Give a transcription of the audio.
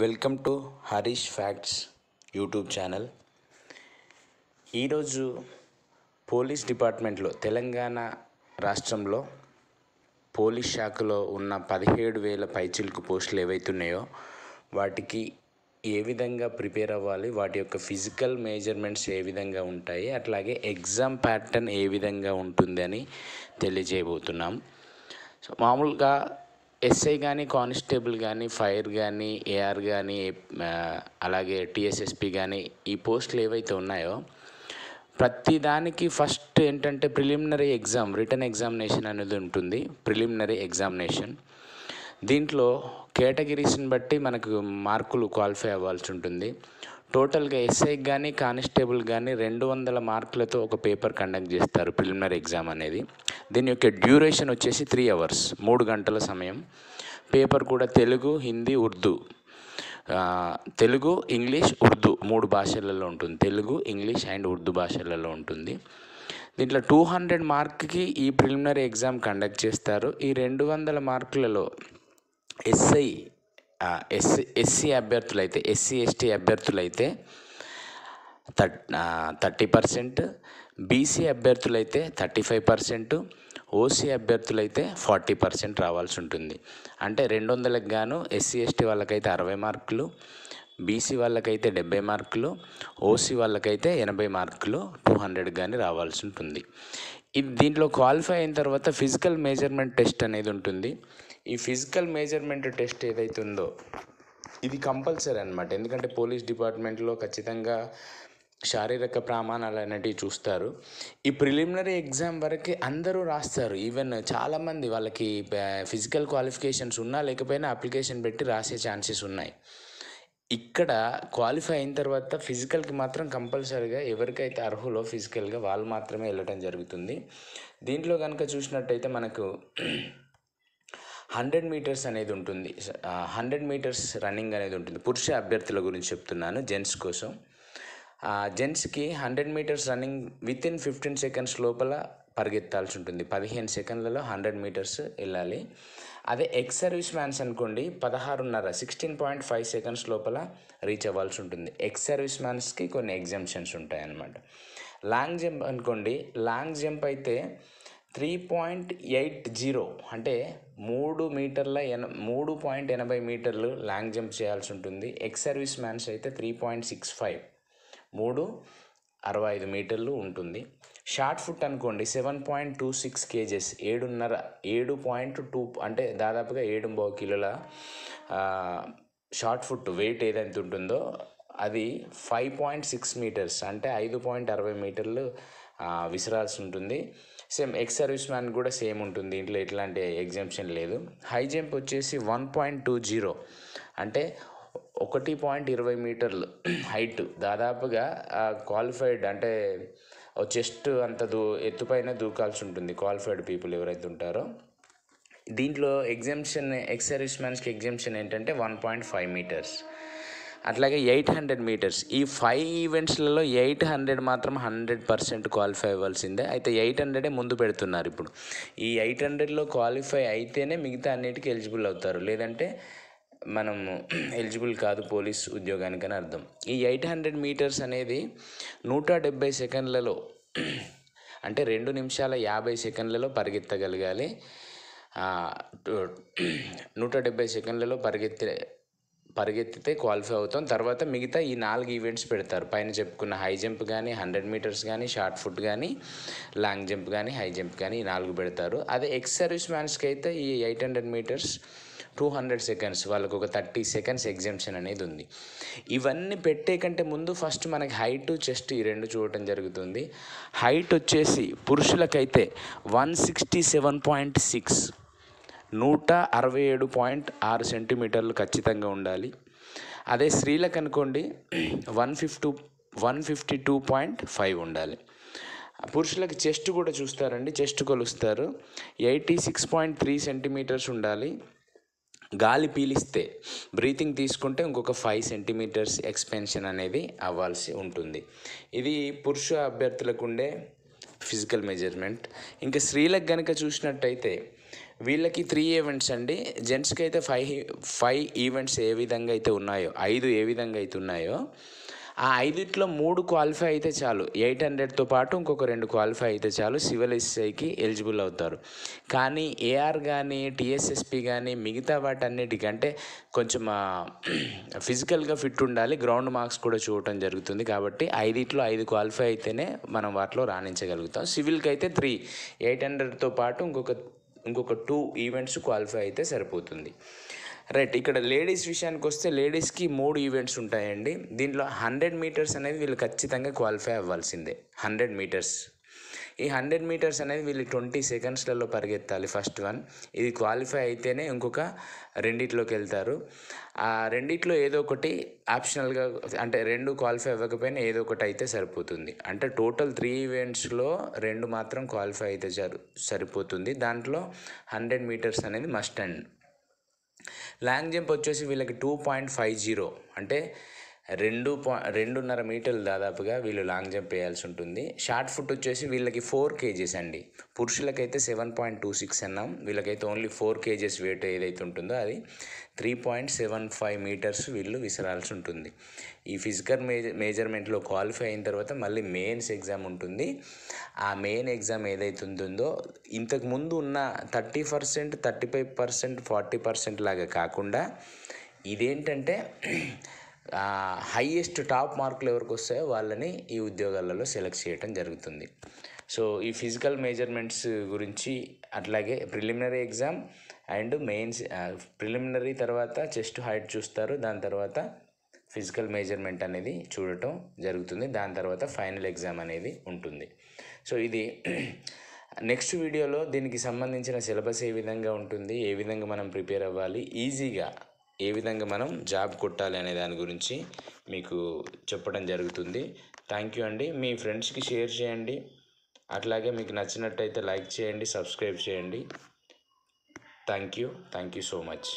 Welcome to Harish facts YouTube channel. ఈరోజు police డిపార్ట్మెంట్లో తెలంగాణ రాష్ట్రంలో పోలీస్ శాఖలో ఉన్న పదిహేడు వేల పైచిల్కు పోస్టులు ఏవైతున్నాయో వాటికి ఏ విధంగా ప్రిపేర్ అవ్వాలి వాటి యొక్క ఫిజికల్ మేజర్మెంట్స్ ఏ విధంగా ఉంటాయి అట్లాగే ఎగ్జామ్ ప్యాటర్న్ ఏ విధంగా ఉంటుంది అని తెలియజేయబోతున్నాం. సో మామూలుగా ఎస్ఐ కానీ కానిస్టేబుల్ కానీ ఫైర్ కానీ ఏఆర్ కానీ అలాగే టీఎస్ఎస్పి కానీ ఈ పోస్టులు ఏవైతే ఉన్నాయో ప్రతి దానికి ఫస్ట్ ఏంటంటే ప్రిలిమినరీ ఎగ్జామ్ రిటర్న్ ఎగ్జామినేషన్ అనేది ఉంటుంది. Preliminary examination. దీంట్లో కేటగిరీస్ని బట్టి మనకు మార్కులు క్వాలిఫై అవ్వాల్సి ఉంటుంది. టోటల్గా ఎస్ఐకి కానీ కానిస్టేబుల్ కానీ రెండు వందల మార్కులతో ఒక పేపర్ కండక్ట్ చేస్తారు ప్రిలిమినరీ ఎగ్జామ్ అనేది. దీని యొక్క డ్యూరేషన్ వచ్చేసి త్రీ అవర్స్ మూడు గంటల సమయం. పేపర్ కూడా తెలుగు హిందీ ఉర్దూ. తెలుగు ఇంగ్లీష్ ఉర్దూ మూడు భాషలలో ఉంటుంది. తెలుగు ఇంగ్లీష్ అండ్ ఉర్దూ భాషలలో ఉంటుంది. దీంట్లో టూ హండ్రెడ్ మార్క్కి ఈ ప్రిలిమినరీ ఎగ్జామ్ కండక్ట్ చేస్తారు. ఈ రెండు వందల మార్కులలో ఎస్ఐ ఎస్సీ ఎస్సీ అభ్యర్థులైతే ఎస్సీ ఎస్టీ అభ్యర్థులైతే థర్ థర్టీ పర్సెంట్ బీసీ అభ్యర్థులైతే థర్టీ ఫైవ్ పర్సెంట్ ఓసీ అభ్యర్థులైతే ఫార్టీ పర్సెంట్ రావాల్సి ఉంటుంది. అంటే రెండు వందలకు గాను ఎస్సీ ఎస్టీ వాళ్ళకైతే అరవై మార్కులు బీసీ వాళ్ళకైతే డెబ్బై మార్కులు ఓసీ వాళ్ళకైతే ఎనభై మార్కులు టూ హండ్రెడ్ కానీ రావాల్సి ఉంటుంది. ఇది దీంట్లో క్వాలిఫై అయిన తర్వాత ఫిజికల్ మేజర్మెంట్ టెస్ట్ అనేది ఉంటుంది. ఈ ఫిజికల్ మేజర్మెంట్ టెస్ట్ ఏదైతే ఉందో ఇది కంపల్సరీ అనమాట ఎందుకంటే పోలీస్ డిపార్ట్మెంట్లో ఖచ్చితంగా శారీరక ప్రమాణాలు అనేటివి చూస్తారు. ఈ ప్రిలిమినరీ ఎగ్జామ్ వరకు అందరూ రాస్తారు. ఈవెన్ చాలామంది వాళ్ళకి ఫిజికల్ క్వాలిఫికేషన్స్ ఉన్నా లేకపోయినా అప్లికేషన్ పెట్టి రాసే ఛాన్సెస్ ఉన్నాయి. ఇక్కడ క్వాలిఫై అయిన తర్వాత ఫిజికల్కి మాత్రం కంపల్సరీగా ఎవరికైతే అర్హులో ఫిజికల్గా వాళ్ళు మాత్రమే వెళ్ళటం జరుగుతుంది. దీంట్లో కనుక చూసినట్టయితే మనకు హండ్రెడ్ మీటర్స్ అనేది ఉంటుంది. హండ్రెడ్ మీటర్స్ రన్నింగ్ అనేది ఉంటుంది. పురుష అభ్యర్థుల గురించి చెప్తున్నాను జెంట్స్ కోసం. జెంట్స్కి hundred metres running within fifteen seconds లోపల పరిగెత్తాల్సి ఉంటుంది. పదిహేను సెకండ్లలో హండ్రెడ్ మీటర్స్ వెళ్ళాలి. అదే ఎక్స్ సర్వీస్ మ్యాన్స్ అనుకోండి పదహారున్నర సిక్స్టీన్ పాయింట్ ఫైవ్ సెకండ్స్ లోపల రీచ్ అవ్వాల్సి ఉంటుంది. ఎక్స్ సర్వీస్ మ్యాన్స్కి కొన్ని ఎగ్జామ్షన్స్ ఉంటాయన్నమాట. లాంగ్ జంప్ అనుకోండి లాంగ్ జంప్ అయితే త్రీ పాయింట్ ఎయిట్ జీరో అంటే మూడు మీటర్ల ఎన మూడు పాయింట్ ఎనభై మీటర్లు లాంగ్ జంప్ చేయాల్సి ఉంటుంది. ఎక్స్ సర్వీస్ మ్యాన్స్ అయితే త్రీ పాయింట్ సిక్స్ ఫైవ్. మూడు అరవై ఐదు మీటర్లు ఉంటుంది. షార్ట్ ఫుట్ అనుకోండి seven point two six kgs ఏడున్నర ఏడు పాయింట్ టూ అంటే దాదాపుగా ఏడు కిలోల షార్ట్ ఫుట్ వెయిట్ ఏదైతే ఉంటుందో అది ఫైవ్ పాయింట్ సిక్స్ మీటర్స్ అంటే ఐదు పాయింట్ అరవై మీటర్లు విసరాల్సి ఉంటుంది సేమ్ ఎక్స్ సర్వీస్ మ్యాన్ కూడా సేమ్ ఉంటుంది. దీంట్లో ఎట్లాంటి ఎగ్జామ్షన్ లేదు. హై జంప్ వచ్చేసి వన్ పాయింట్ టూ జీరో. అంటే ఒకటి పాయింట్ ఇరవై మీటర్లు హైట్. దాదాపుగా క్వాలిఫైడ్ అంటే చెస్ట్ అంత దూ ఎత్తుపైన దూకాల్సి ఉంటుంది క్వాలిఫైడ్ పీపుల్ ఎవరైతే ఉంటారో. దీంట్లో ఎగ్జామ్షన్ ఎక్స్ సర్వీస్ మ్యాన్స్కి ఎగ్జామ్షన్ ఏంటంటే వన్ పాయింట్ ఫైవ్ మీటర్స్. అట్లాగే ఎయిట్ హండ్రెడ్ మీటర్స్. ఈ ఫైవ్ ఈవెంట్స్లలో ఎయిట్ హండ్రెడ్ మాత్రం హండ్రెడ్ పర్సెంట్ క్వాలిఫై అవ్వాల్సిందే. అయితే ఎయిట్ హండ్రెడే ముందు పెడుతున్నారు ఇప్పుడు. ఈ ఎయిట్ హండ్రెడ్లో క్వాలిఫై అయితేనే మిగతా అన్నిటికీ ఎలిజిబుల్ అవుతారు. లేదంటే మనం ఎలిజిబుల్ కాదు పోలీస్ ఉద్యోగానికని అర్థం. ఈ ఎయిట్ హండ్రెడ్ మీటర్స్ అనేది నూట డెబ్బై సెకండ్లలో అంటే రెండు నిమిషాల యాభై సెకండ్లలో పరిగెత్తగలగాలి. నూట డెబ్బై సెకండ్లలో పరిగెత్తే పరిగెత్తితే క్వాలిఫై అవుతాం. తర్వాత మిగతా ఈ నాలుగు ఈవెంట్స్ పెడతారు. పైన చెప్పుకున్న హై జంప్ కానీ హండ్రెడ్ మీటర్స్ కానీ షార్ట్ ఫుట్ కానీ లాంగ్ జంప్ కానీ హై జంప్ కానీ ఈ నాలుగు పెడతారు. అదే ఎక్స్ సర్వీస్ మ్యాన్స్కి అయితే ఈ eight hundred metres two hundred seconds వాళ్ళకు ఒక థర్టీ సెకండ్స్ ఎగ్జామ్షన్ అనేది ఉంది. ఇవన్నీ పెట్టే కంటే ముందు ఫస్ట్ మనకి హైట్ చెస్ట్ ఈ రెండు చూడటం జరుగుతుంది. హైట్ వచ్చేసి పురుషులకైతే one sixty seven point six నూట అరవై ఏడు పాయింట్ ఆరు సెంటీమీటర్లు ఖచ్చితంగా ఉండాలి. అదే స్త్రీలకు అనుకోండి one fifty one fifty two point five ఉండాలి. పురుషులకు చెస్ట్ కూడా చూస్తారండి చెస్ట్ కొలుస్తారు. Eighty six point three centimetres ఉండాలి. గాలి పీలిస్తే బ్రీతింగ్ తీసుకుంటే ఇంకొక ఫైవ్ సెంటీమీటర్స్ ఎక్స్పెన్షన్ అనేది అవ్వాల్సి ఉంటుంది. ఇది పురుష అభ్యర్థులకు ఉండే ఫిజికల్ మెజర్మెంట్. ఇంకా స్త్రీలకు కనుక చూసినట్టయితే వీళ్ళకి త్రీ ఈవెంట్స్ అండి. జెంట్స్కి అయితే ఫైవ్ ఫైవ్ ఈవెంట్స్ ఏ విధంగా అయితే ఉన్నాయో ఐదు ఏ విధంగా అయితే ఉన్నాయో ఆ ఐదిట్లో మూడు క్వాలిఫై అయితే చాలు. ఎయిట్ హండ్రెడ్తో పాటు ఇంకొక రెండు క్వాలిఫై అయితే చాలు. సివిల్ ఎస్ఐకి ఎలిజిబుల్ అవుతారు. కానీ ఏఆర్ కానీ టీఎస్ఎస్పి కానీ మిగతా వాటన్నిటికంటే కొంచెం ఫిజికల్గా ఫిట్ ఉండాలి. గ్రౌండ్ మార్క్స్ కూడా చూడటం జరుగుతుంది కాబట్టి ఐదిట్లో ఐదు క్వాలిఫై అయితేనే మనం వాటిలో రాణించగలుగుతాం. సివిల్కి అయితే త్రీ ఎయిట్ హండ్రెడ్తో పాటు ఇంకొక ఇంకొక టూ ఈవెంట్స్ క్వాలిఫై అయితే సరిపోతుంది. రైట్ ఇక్కడ లేడీస్ విషయానికి వస్తే లేడీస్కి మూడు ఈవెంట్స్ ఉంటాయండి. దీంట్లో హండ్రెడ్ మీటర్స్ అనేది వీళ్ళు ఖచ్చితంగా క్వాలిఫై అవ్వాల్సిందే. హండ్రెడ్ మీటర్స్ ఈ హండ్రెడ్ మీటర్స్ అనేది వీళ్ళు ట్వంటీ సెకండ్స్లలో పరిగెత్తాలి ఫస్ట్ వన్. ఇది క్వాలిఫై అయితేనే ఇంకొక రెండిట్లోకి వెళ్తారు. ఆ రెండిట్లో ఏదో ఒకటి ఆప్షనల్గా అంటే రెండు క్వాలిఫై అవ్వకపోయినా ఏదో ఒకటి అయితే సరిపోతుంది. అంటే టోటల్ త్రీ ఈవెంట్స్లో రెండు మాత్రం క్వాలిఫై అయితే జరు సరిపోతుంది. దాంట్లో హండ్రెడ్ మీటర్స్ అనేది మస్ట్ అండ్. లాంగ్ జంప్ వచ్చేసి వీళ్ళకి టూ పాయింట్ ఫైవ్ జీరో. అంటే రెండు పా రెండున్నర మీటర్లు దాదాపుగా వీళ్ళు లాంగ్ జంప్ వేయాల్సి ఉంటుంది. షార్ట్ ఫుట్ వచ్చేసి వీళ్ళకి ఫోర్ కేజీస్ అండి. పురుషులకైతే సెవెన్ పాయింట్ టూ సిక్స్ అన్నాం. వీళ్ళకైతే ఓన్లీ ఫోర్ కేజెస్ వెయిట్ ఏదైతే ఉంటుందో అది three point seven five metres వీళ్ళు విసరాల్సి ఉంటుంది. ఈ ఫిజికల్ మేజర్ మేజర్మెంట్లో క్వాలిఫై అయిన తర్వాత మళ్ళీ మెయిన్స్ ఎగ్జామ్ ఉంటుంది. ఆ మెయిన్ ఎగ్జామ్ ఏదైతే ఉంటుందో ఇంతకుముందు ఉన్న thirty percent thirty five percent forty percent లాగా కాకుండా ఇదేంటంటే హైయెస్ట్ టాప్ మార్కులు ఎవరికి వస్తాయో వాళ్ళని ఈ ఉద్యోగాలలో సెలెక్ట్ చేయడం జరుగుతుంది. సో ఈ ఫిజికల్ మెజర్మెంట్స్ గురించి అట్లాగే preliminary exam and mains preliminary తర్వాత చెస్ట్ హైట్ చూస్తారు. దాని తర్వాత ఫిజికల్ మెజర్మెంట్ అనేది చూడటం జరుగుతుంది. దాని తర్వాత ఫైనల్ ఎగ్జామ్ అనేది ఉంటుంది. సో ఇది నెక్స్ట్ వీడియోలో దీనికి సంబంధించిన సిలబస్ ఏ విధంగా ఉంటుంది ఏ విధంగా మనం ప్రిపేర్ అవ్వాలి ఈజీగా ఏ విధంగా మనం జాబ్ కొట్టాలి అనే దాని గురించి మీకు చెప్పడం జరుగుతుంది. థ్యాంక్ యూ అండి. మీ ఫ్రెండ్స్కి షేర్ చేయండి. అట్లాగే మీకు నచ్చినట్టయితే లైక్ చేయండి సబ్స్క్రైబ్ చేయండి. Thank you thank you so much